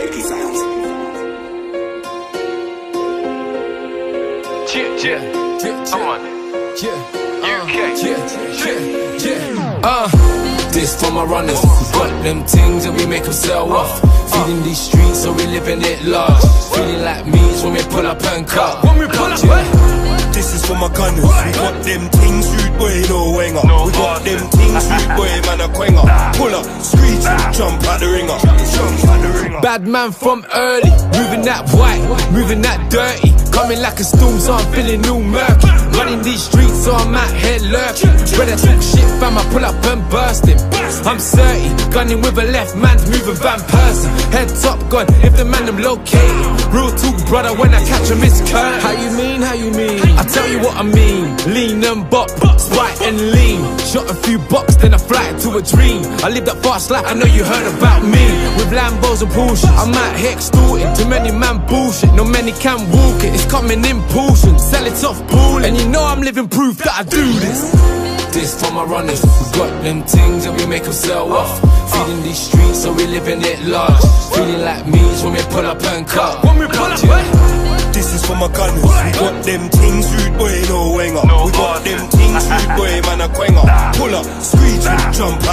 Check these out. Yeah, yeah, yeah, on. Yeah, UK. Uh, yeah, yeah, yeah. Uh, this for my runners. But them things that we make them sell uh. off. Feeling these streets, so we living it large. Feeling like me when we pull up and cut. When we pull up, yeah. This is for my gunners. We got them things, rude boy, no hanger. No we got them things, rude boy, man, a quenger. Pull up, screech, jump at the ringer. Jump at the Bad man from early, moving that white, moving that dirty. Coming like a storm, so I'm feeling all murky. Running these streets, so I'm out here lurking. Better talk shit, fam, I pull up and burst him. I'm 30, gunning with a left man's moving Van Persie. Head top gun, if the man I'm located. Real talk, brother, when I catch a miss curve. How you mean, how you mean? I tell you what I mean. Lean and bop, spite and lean. Shot a few bucks, then I fly to a dream. I live that fast life, I know you heard about me. With Lambos and Porsche, I'm out here extorting. Too many man bullshit, no many can walk it. It's coming in portion, sell it off pool. And you know I'm living proof that I do this. This for my runners, we got them things that we make them sell off. Feeding these streets, so we living it large. Feeling like me's when we pull up and cut. When we pull up, Yeah. This is for my gunners. We got them things, rude boy. No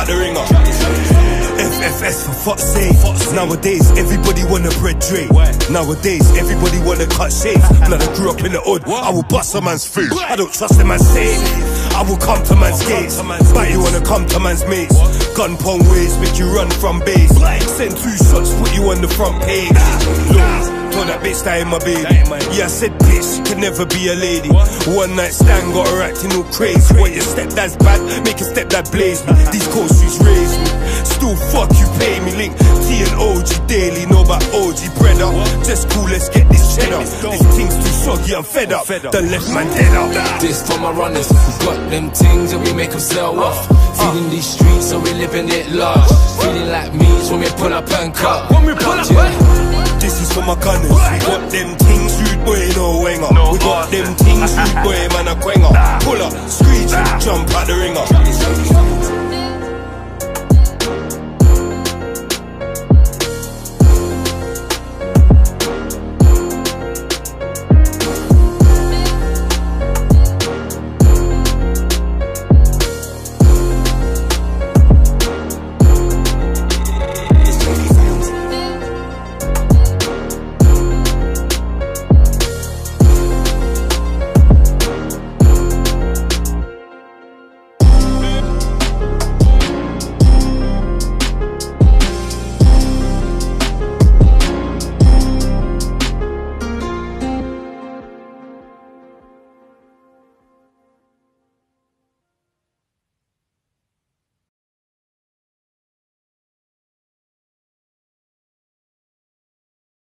out the ringer. FFS for fuck's sake. Nowadays, everybody wanna bread Dre. Nowadays, everybody wanna cut shades. Blood, I grew up in the hood. I will bust a man's face. I don't trust a man's safe. I will come to man's gates. But you wanna come to man's mates. Gun pong ways make you run from base. Send two shots, put you on the front page. Look. Told bitch that ain't my baby. Yeah, I said bitch, she could never be a lady. One night stand got her acting all crazy. What your stepdad's bad, make your stepdad blaze me. These cold streets raise me. Still fuck you pay me. Link T and OG daily, know about OG brother. Just cool, let's get this cheddar. This thing's too soggy, I'm fed up. Fed up. The left man dead up. This for my runners, we got them things and we make them sell uh. off. Feeding these streets, so we living it large. Feeling like me's when we pull up and cut. When we pull up, Yeah. For my gunners. We got them things, rude boy, no winger. No we got them things, rude boy, man, a quenga. Pull up, screech, jump out the ringer.